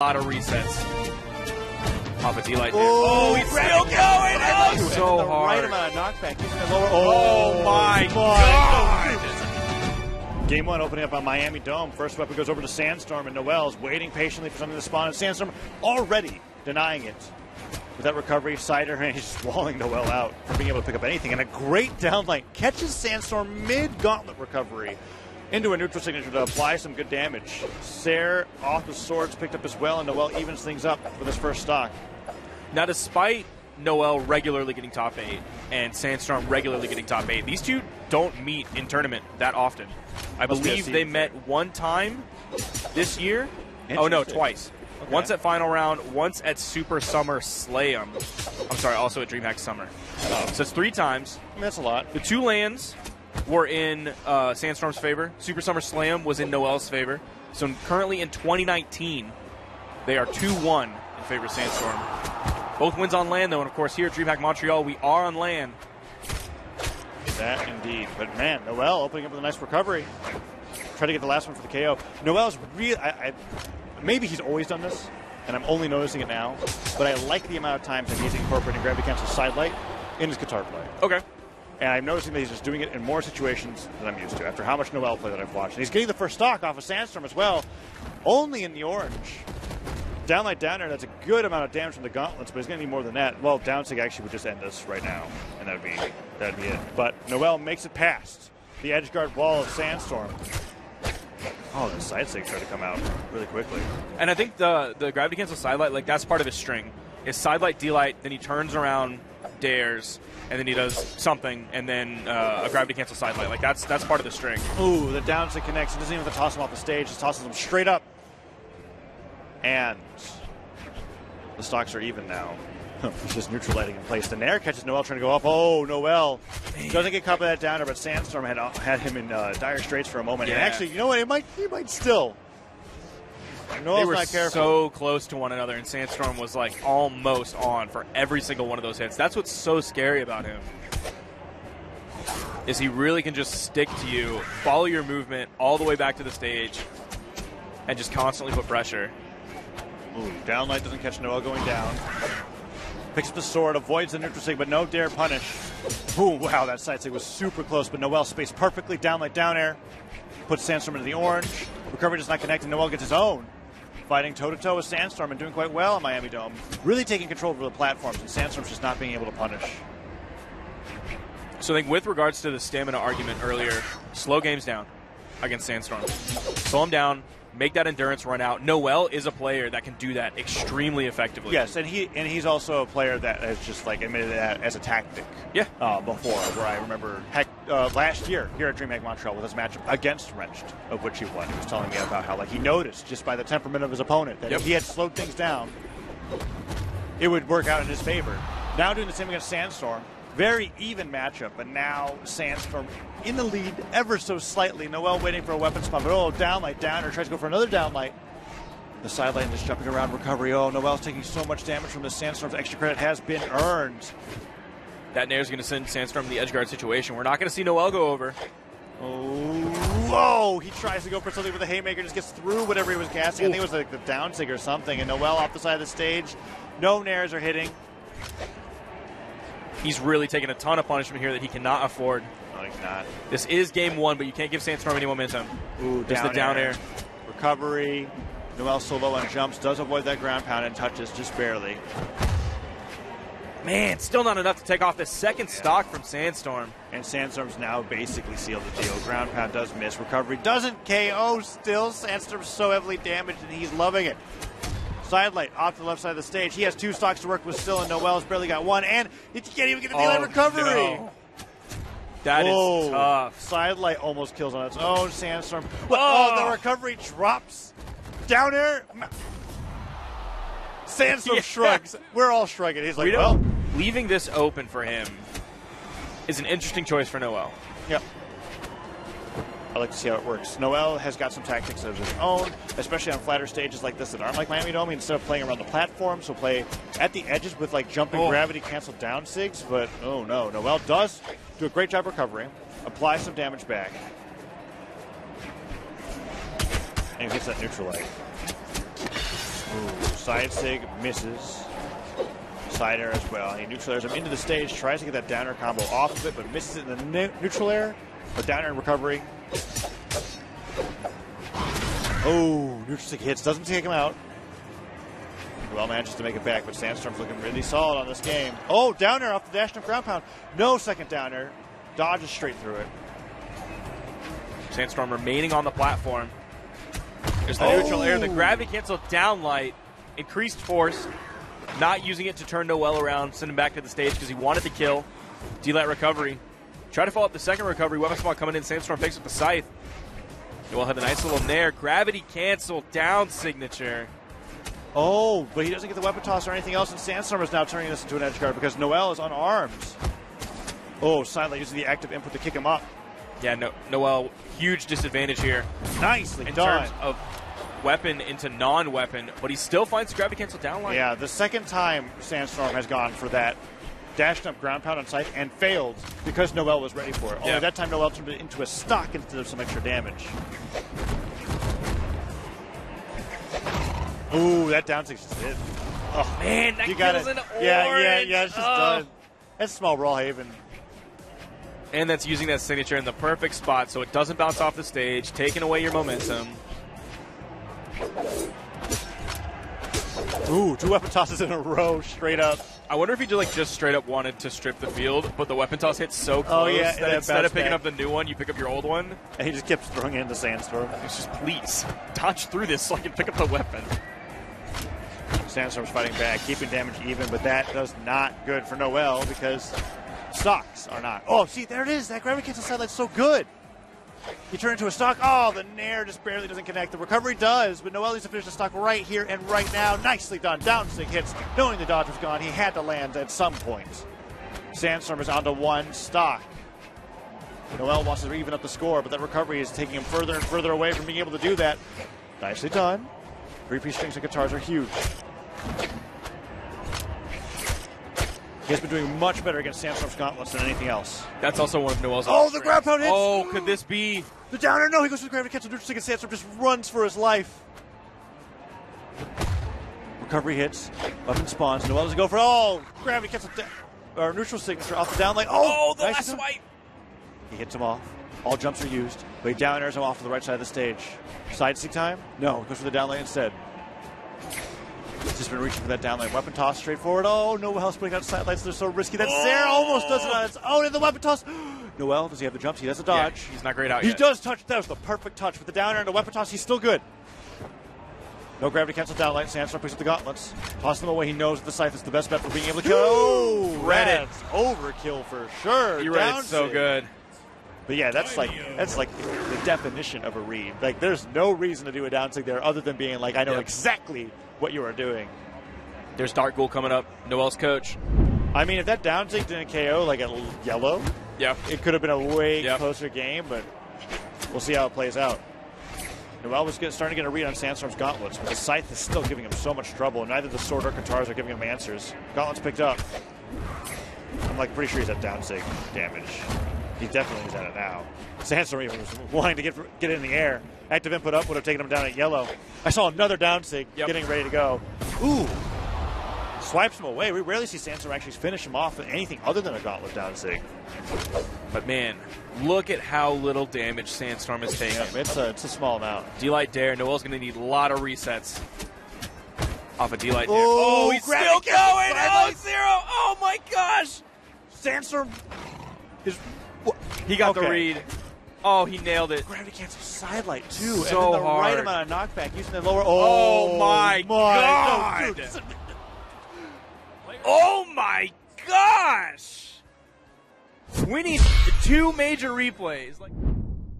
lot of resets. Off a D-Light. Oh, oh, he's still again. going. Oh, Oh, the so right amount of knockback. Using the lower. Oh, oh my God. Game one opening up on Miami Dome. First weapon goes over to Sandstorm, and Noel's waiting patiently for something to spawn, and Sandstorm already denying it. With that recovery, Cider, and he's just walling Noel out for being able to pick up anything. And a great downlight catches Sandstorm mid gauntlet recovery into a neutral signature to apply some good damage. Sair off the swords picked up as well, and Noel evens things up with his first stock. Now, despite Noel regularly getting top eight and Sandstorm regularly getting top eight, these two don't meet in tournament that often. I Must believe they met one time this year. Oh no, twice. Okay. Once at final round, once at Super Summer Slam. I'm sorry, also at DreamHack Summer. Oh. So it's three times. That's a lot. The two lands were in uh, Sandstorm's favor. Super Summer Slam was in Noel's favor. So currently in 2019, they are 2 1 in favor of Sandstorm. Both wins on land, though, and of course, here at DreamHack Montreal, we are on land. That indeed. But man, Noel opening up with a nice recovery. Try to get the last one for the KO. Noel's real. I, I, maybe he's always done this, and I'm only noticing it now. But I like the amount of times that he's incorporating gravity cancel sidelight in his katar play. Okay. And I'm noticing that he's just doing it in more situations than I'm used to after how much Noel play that I've watched. And he's getting the first stock off of Sandstorm as well, only in the orange. Downlight down there, that's a good amount of damage from the gauntlets, but he's going to need more than that. Well, Downsig actually would just end this right now, and that would be that'd be it. But Noel makes it past the edge guard wall of Sandstorm. Oh, the side sig started to come out really quickly. And I think the the gravity cancel sidelight, like that's part of his string. Is sidelight, D-light, then he turns around, dares, and then he does something, and then uh, a gravity cancel sidelight. Like that's that's part of the string. Ooh, the downsig connects. He doesn't even have to toss him off the stage. Just tosses him straight up. And the stocks are even now. He's just neutral lighting in place. The Nair catches Noel trying to go up. Oh, Noel doesn't get caught by that downer, but Sandstorm had had him in uh, dire straits for a moment. And actually, you know what? It might he might still. They were not careful. so close to one another, and Sandstorm was like almost on for every single one of those hits. That's what's so scary about him. Is he really can just stick to you, follow your movement all the way back to the stage, and just constantly put pressure. Ooh, downlight doesn't catch Noel going down. Picks up the sword, avoids the neutral sig, but no dair punish. Ooh, wow, that side sig was super close, but Noel spaced perfectly. Downlight down air. Puts Sandstorm into the orange. Recovery does not connect, and Noel gets his own. Fighting toe to toe with Sandstorm and doing quite well in Miami Dome. Really taking control over the platforms, and Sandstorm's just not being able to punish. So I think with regards to the stamina argument earlier, slow games down against Sandstorm. Slow him down, make that endurance run out. Noel is a player that can do that extremely effectively. Yes, and he and he's also a player that has just like admitted that as a tactic. Yeah. Uh, before, where I remember heck uh, last year here at DreamHack Montreal with his matchup against Wrenched, of which he won. He was telling me about how like he noticed just by the temperament of his opponent that Yep. if he had slowed things down, it would work out in his favor. Now doing the same against Sandstorm. Very even matchup, but now Sandstorm in the lead ever so slightly. Noel waiting for a weapon spot, but oh, downlight down or tries to go for another downlight. The sideline is jumping around recovery. Oh, Noel's taking so much damage from the Sandstorm's extra credit has been earned. That Nair is going to send Sandstorm in the edge guard situation. We're not going to see Noel go over. Oh, whoa! He tries to go for something with a haymaker, just gets through whatever he was casting. I think it was like the downsig or something. And Noel off the side of the stage. No nairs are hitting. He's really taking a ton of punishment here that he cannot afford. No, he's not. This is game one, but you can't give Sandstorm any momentum. Ooh, Just the down air. Recovery. Noel so low on jumps, does avoid that ground pound and touches just barely. Man, still not enough to take off the second stock from Sandstorm. And Sandstorm's now basically sealed the deal. Ground pound does miss. Recovery doesn't KO still. Sandstorm's so heavily damaged and he's loving it. Sidelight off to the left side of the stage. He has two stocks to work with still, and Noel's barely got one. And he can't even get the Oh, recovery. no. That is Whoa. tough. Sidelight almost kills on its own. Sandstorm. Oh. Oh, the recovery drops. Down air. Sandstorm Yeah. shrugs. We're all shrugging. He's like, we well, leaving this open for him is an interesting choice for Noel. Yep. I like to see how it works. Noel has got some tactics of his own, especially on flatter stages like this that aren't like Miami Dome. Instead of playing around the platforms, he'll play at the edges with like jumping Oh. gravity canceled down sigs. But oh no, Noel does do a great job recovering, apply some damage back, and he hits that neutral light. Ooh. Side Sig misses. Side air as well. He neutral airs him into the stage, tries to get that downer combo off of it, but misses it in the ne- neutral air. But downer in recovery. Oh, neutral stick hits, doesn't take him out. Well manages to make it back, but Sandstorm's looking really solid on this game. Oh, downer off the dash jump ground pound. No second downer. Dodges straight through it. Sandstorm remaining on the platform. There's the Oh. neutral air, the oh. gravity cancel down light, increased force, not using it to turn Noel around, send him back to the stage because he wanted to kill. D-light recovery. Try to follow up the second recovery. Weapon spot coming in. Sandstorm picks up the scythe. Noel had a nice little nair. Gravity cancel down signature. Oh, but he doesn't get the weapon toss or anything else, and Sandstorm is now turning this into an edge guard because Noel is unarmed. Oh, Silent using the active input to kick him up. Yeah, no, Noel, huge disadvantage here Nicely in done. terms of weapon into non-weapon, but he still finds the gravity cancel down light. Yeah, the second time Sandstorm has gone for that dashed up ground pound on site and failed because Noel was ready for it. Only Yeah. that time Noel turned it into a stock instead of some extra damage. Ooh, that down sig just hit. Oh, oh, Man, that you got kills it. an Yeah, yeah, yeah, it's just Oh. done. That's small Raw Haven. And that's using that signature in the perfect spot so it doesn't bounce off the stage, taking away your momentum. Ooh, two weapon tosses in a row, straight up. I wonder if he just like just straight up wanted to strip the field, but the weapon toss hits so oh, close Oh, yeah, that instead of picking back. up the new one, you pick up your old one. And he just keeps throwing it into Sandstorm. It's just please dodge through this so I can pick up the weapon. Sandstorm's fighting back, keeping damage even, but that does not good for Noel because stocks are not. Oh, see, there it is. That gravity cancel sidelight's so good. He turned into a stock. Oh, the Nair just barely doesn't connect. The recovery does, but Noel needs to finish the stock right here and right now. Nicely done. Down stick hits. Knowing the dodge was gone, he had to land at some point. Sandstorm is onto one stock. Noel wants to even up the score, but that recovery is taking him further and further away from being able to do that. Nicely done. Three-piece strings and katars are huge. He has been doing much better against Sandstorm's gauntlets than anything else. That's also one of Noel's. Oh, the grab pound hits! Oh, could this be? The downer, no, he goes for the gravity. Neutral stick and Sandstorm just runs for his life. Recovery hits. Weapon spawns. Noel doesn't go for oh gravity da- or neutral signature off the down light. Oh, Oh, the nicely last swipe. He hits him off. All jumps are used, but he down airs him off to the right side of the stage. Side sig time? No, goes for the down light instead. He's just been reaching for that down light. Weapon toss straight forward. Oh, Noel's putting out sidelights. They're so risky. That Sarah oh! almost does it on its own. And the weapon toss. Noel, does he have the jumps? He does a Yeah, dodge. he's not great out here. He yet. does touch. That was the perfect touch. With the down air and the weapon toss, he's still good. No gravity cancel down light. Sandstorm picks up the gauntlets. Toss them away. He knows that the scythe is the best bet for being able to kill. Oh, Read it. overkill for sure. You read Down it so good. But yeah, that's like that's like the definition of a read. Like, there's no reason to do a down there other than being like, I know Yep. exactly what you are doing. There's Dark Ghoul coming up. Noel's coach. I mean, if that down sig didn't KO like a yellow, Yeah. it could have been a way Yep. closer game. But we'll see how it plays out. Noel was get, starting to get a read on Sandstorm's gauntlets, but the scythe is still giving him so much trouble, and neither the sword or katars are giving him answers. Gauntlets picked up. I'm like pretty sure he's at down sig damage. He definitely is at it now. Sandstorm even was wanting to get get in the air. Active input up would have taken him down at yellow. I saw another down sig Yep. getting ready to go. Ooh. Swipes him away. We rarely see Sandstorm actually finish him off with anything other than a gauntlet down sig. But man, look at how little damage Sandstorm is taking. Yeah, it's a it's a small amount. D-Light Dair. Noel's going to need a lot of resets off a D-Light Dair. Oh, Oh, he's still going. Oh, zero. Oh, my gosh. Sandstorm is He got the read. Oh, he nailed it. gravity cancel sidelight too, So and then the right amount of knockback using the lower. Oh, oh my No, God. dude. Oh, my gosh. We need two major replays. Like.